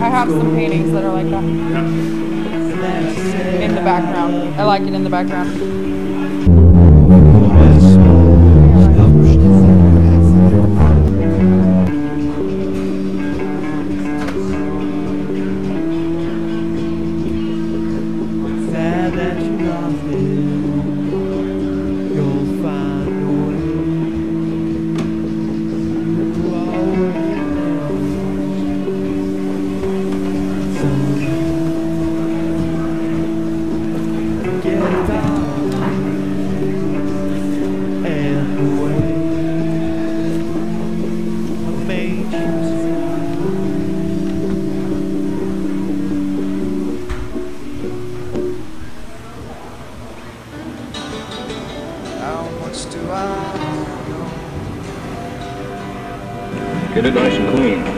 I have some paintings that are like that. In the background. I like it in the background. Get it nice and clean.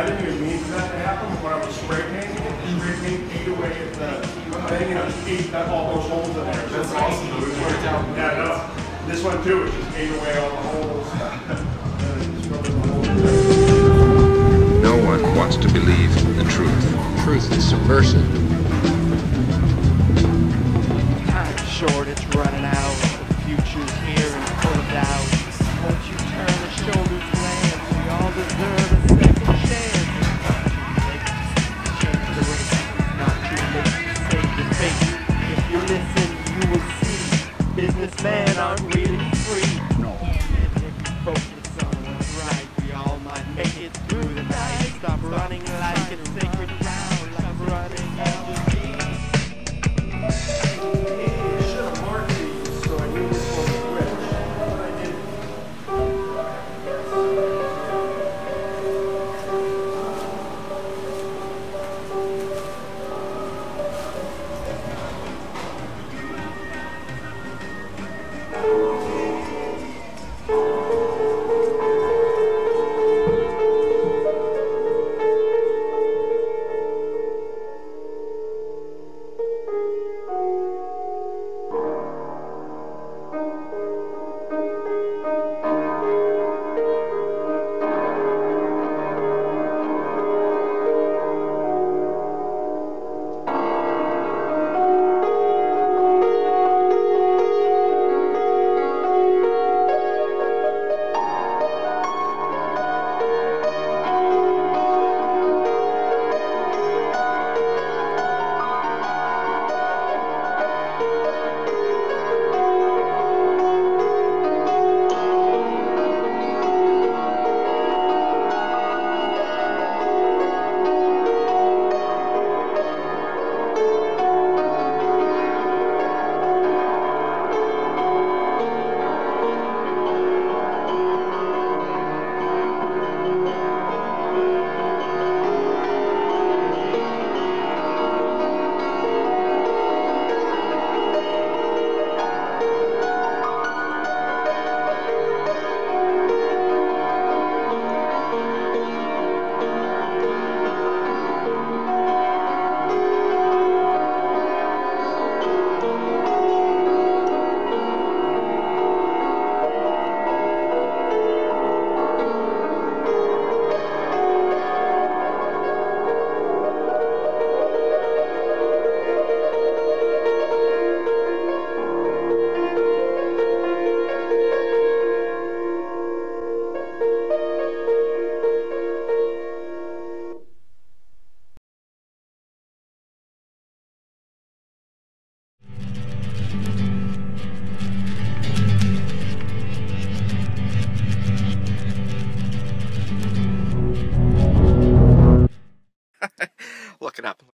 What came out, I didn't even mean for that to happen when I was spray painting it. Spray paint ate away at the thing, and it just ate that, all those holes in there. That's awesome. It worked out. Yeah, no. This one too, it just ate away all the holes. And it just filled in the holes. No one wants to believe the truth. Truth is subversive. Time's short, it's running out. The future's here and full of doubt. Businessmen aren't really free. No. And if you focus on what's right, we all might make it through Look it up.